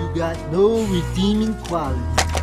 You got no redeeming quality.